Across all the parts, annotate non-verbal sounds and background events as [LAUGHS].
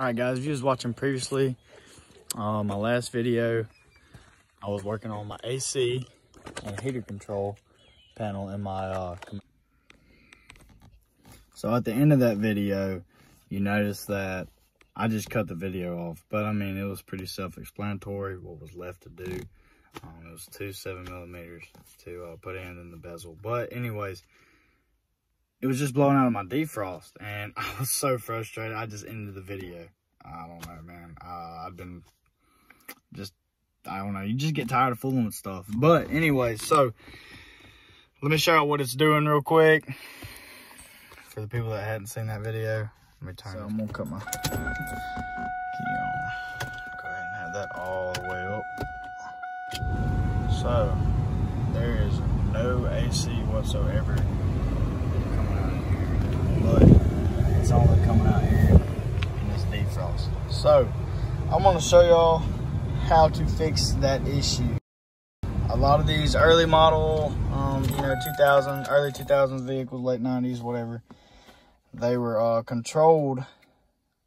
All right, guys, if you was watching previously, uh, my last video, I was working on my AC and heater control panel in my, uh, so at the end of that video, you notice that I just cut the video off, but I mean, it was pretty self-explanatory what was left to do. Um, it was two seven millimeters to uh, put in in the bezel. But anyways, it was just blowing out of my defrost and [LAUGHS] I was so frustrated. I just ended the video. I don't know, man. Uh, I've been just, I don't know. You just get tired of fooling with stuff. But anyway, so let me show you what it's doing real quick. For the people that hadn't seen that video, let me turn so I'm gonna cut my key on. Go ahead and have that all the way up. So there is no AC whatsoever but it's only coming out here in this defrost. So I'm gonna show y'all how to fix that issue. A lot of these early model, um, you know, 2000, early 2000s vehicles, late 90s, whatever, they were uh, controlled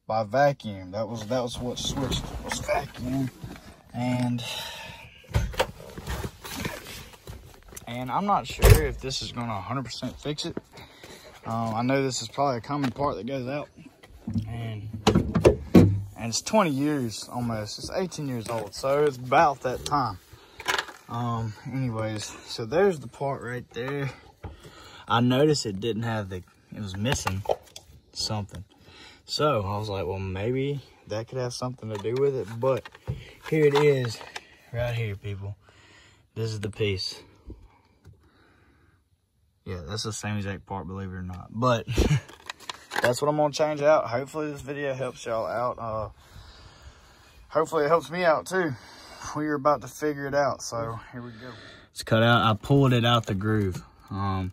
by vacuum. That was that was what switched was vacuum, and and I'm not sure if this is gonna 100% fix it. Um, I know this is probably a common part that goes out. And, and it's 20 years almost. It's 18 years old. So it's about that time. Um, anyways, so there's the part right there. I noticed it didn't have the, it was missing something. So I was like, well, maybe that could have something to do with it. But here it is right here, people. This is the piece. Yeah, that's the same exact part, believe it or not. But [LAUGHS] that's what I'm going to change out. Hopefully this video helps y'all out. Uh, hopefully it helps me out too. We're about to figure it out. So here we go. It's cut out. I pulled it out the groove. Um,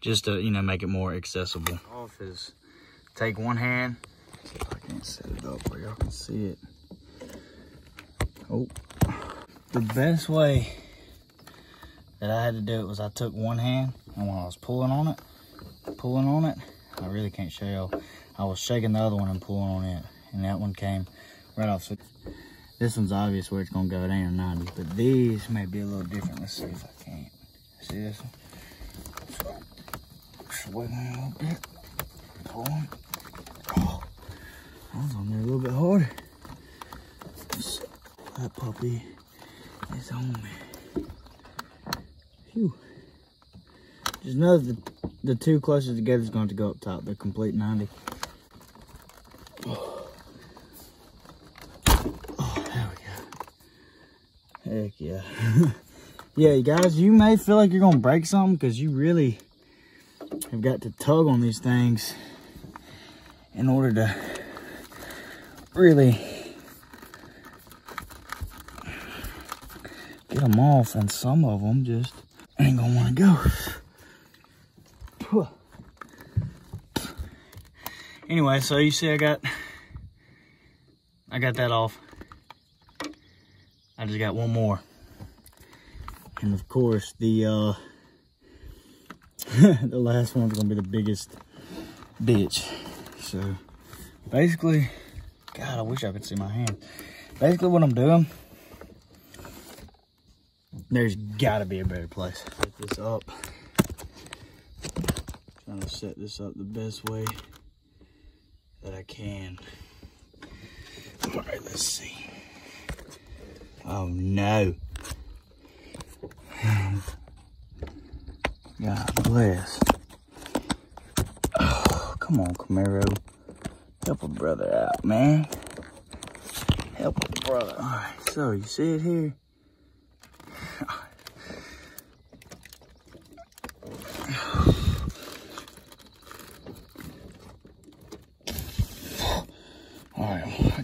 just to, you know, make it more accessible. Off is take one hand. See if I can't set it up where y'all can see it. Oh. The best way that I had to do it was I took one hand and when I was pulling on it, pulling on it, I really can't show y'all. I was shaking the other one and pulling on it, and that one came right off. So this one's obvious where it's gonna go down 90, but these may be a little different. Let's see if I can't. See this one? Swigging a little bit, pulling. Oh, I was on there a little bit harder. That puppy is on me. Phew. Just know the, the two closest together is going to go up top. They're complete 90. Oh. oh, there we go. Heck yeah. [LAUGHS] yeah, guys, you may feel like you're going to break something because you really have got to tug on these things in order to really get them off and some of them just ain't gonna want to go. Anyway, so you see I got, I got that off. I just got one more. And of course, the, uh, [LAUGHS] the last one's gonna be the biggest bitch. So basically, God, I wish I could see my hand. Basically what I'm doing, there's gotta be a better place. Set this up. Trying to set this up the best way that I can. All right, let's see. Oh no. [SIGHS] God bless. Oh, come on, Camaro. Help a brother out, man. Help a brother. All right, so you see it here?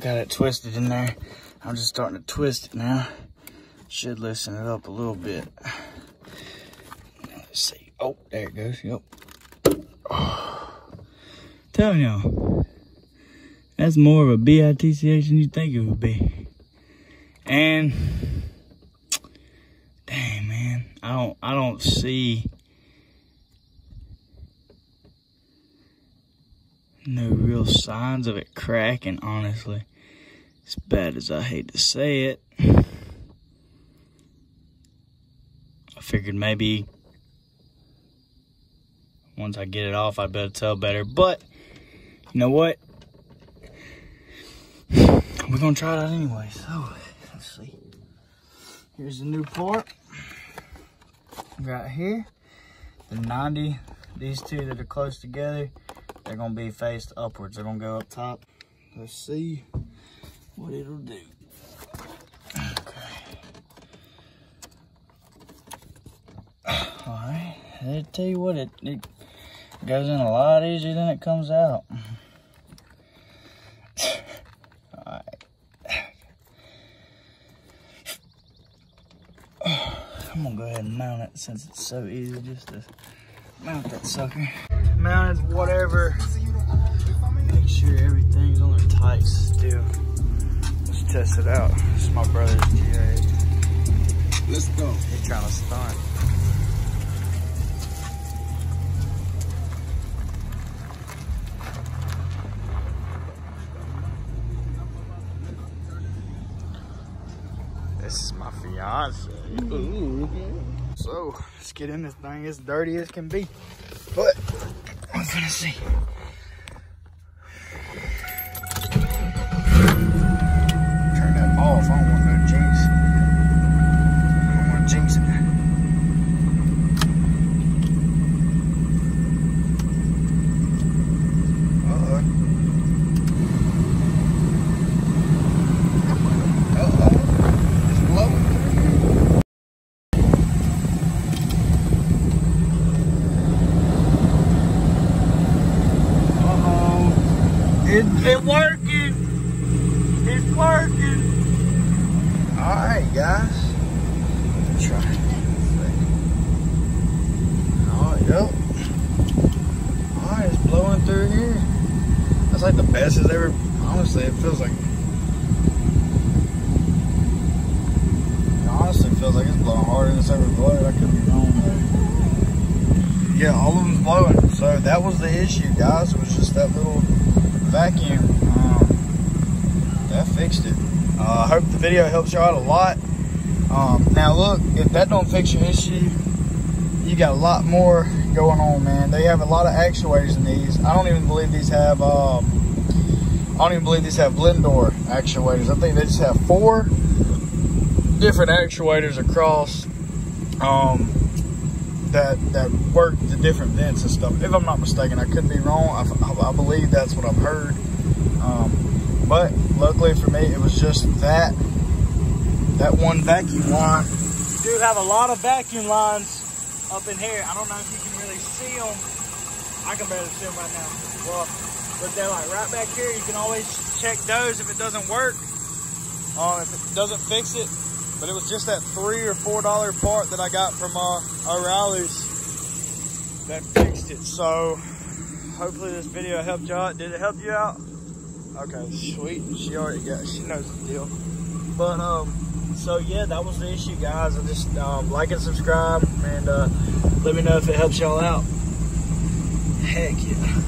Got it twisted in there. I'm just starting to twist it now. Should loosen it up a little bit. Let's see. Oh, there it goes. Yep. Oh. [SIGHS] Telling y'all, that's more of a BITCH than you think it would be. And dang man, I don't I don't see No real signs of it cracking, honestly. As bad as I hate to say it. I figured maybe once I get it off, I'd better tell better. But, you know what? We're to try it out anyway. So, let's see. Here's the new part. Right here. The 90, these two that are close together, they're to be faced upwards. They're to go up top. Let's see what it'll do. Okay. All right. I tell you what, it, it goes in a lot easier than it comes out. All right. I'm gonna go ahead and mount it since it's so easy just to mount that sucker. Mount it, whatever. Make sure everything's on there tight still. Let's test it out. This is my brother's GA. Let's go. He's trying to stunt. This is my fiance. So, let's get in this thing as dirty as can be. But, we're gonna see. Turn that off. I don't want no jinx. I don't want to jinx it. Uh-oh. Uh-oh. It's blowing. Uh-oh. It, it working. It's working. All right, guys. Try it. Oh, yep. All right, it's blowing through here. That's like the best it's ever. Honestly, it feels like. It honestly feels like it's blowing harder than it's ever blowed. I could be wrong though. Yeah, all of them's blowing. So that was the issue, guys. It was just that little vacuum. Um, that fixed it. Uh, I hope the video helps you out a lot. Um, now look, if that don't fix your issue, you got a lot more going on, man. They have a lot of actuators in these. I don't even believe these have, um, I don't even believe these have blend door actuators. I think they just have four different actuators across um, that that work the different vents and stuff. If I'm not mistaken, I could be wrong. I, I believe that's what I've heard. Um, but luckily for me, it was just that that one vacuum line. You do have a lot of vacuum lines up in here. I don't know if you can really see them. I can barely see them right now. Well, but they're like right back here. You can always check those if it doesn't work. Um, if it doesn't fix it. But it was just that three or four dollar part that I got from uh, O'Reilly's that fixed it. So hopefully this video helped you out. Did it help you out? Okay, sweet. She already got, she knows the deal. But, um, so yeah, that was the issue, guys. I just, um, like and subscribe and, uh, let me know if it helps y'all out. Heck yeah.